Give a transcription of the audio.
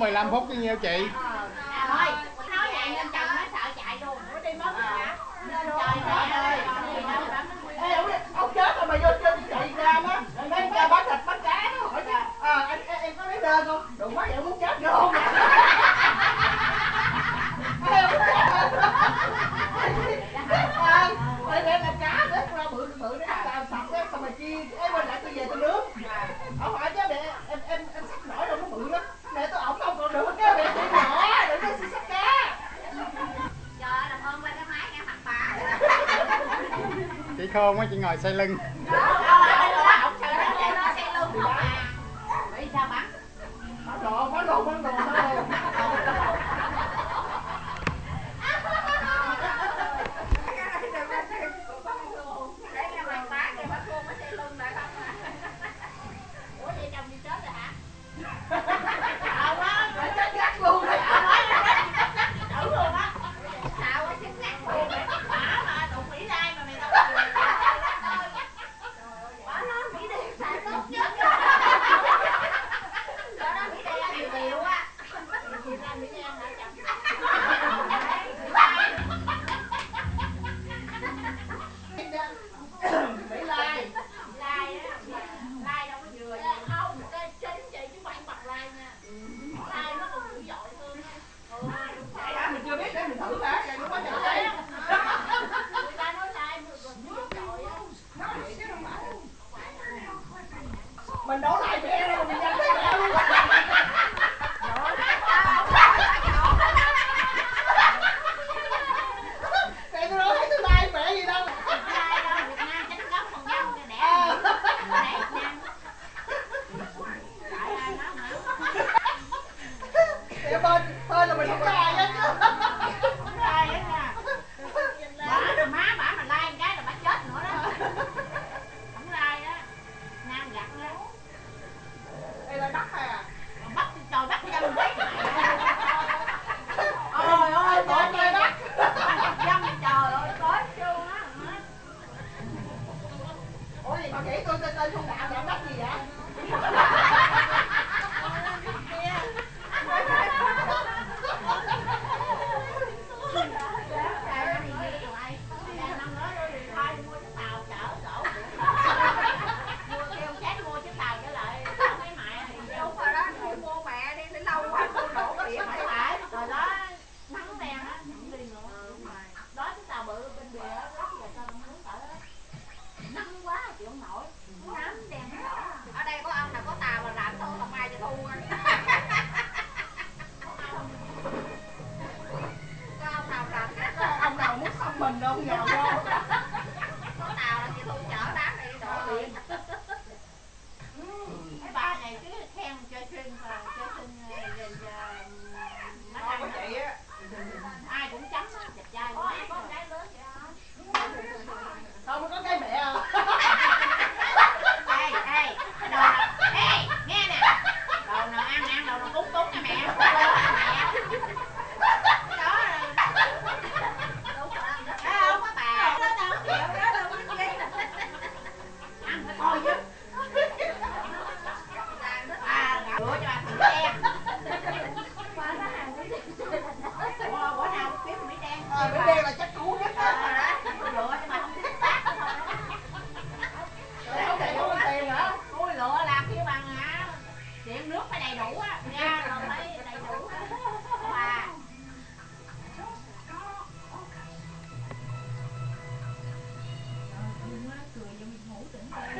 15 phút như nhiêu chị. cô mới chị ngồi xe lưng. Ay, pues, mình đâu nghèo đâu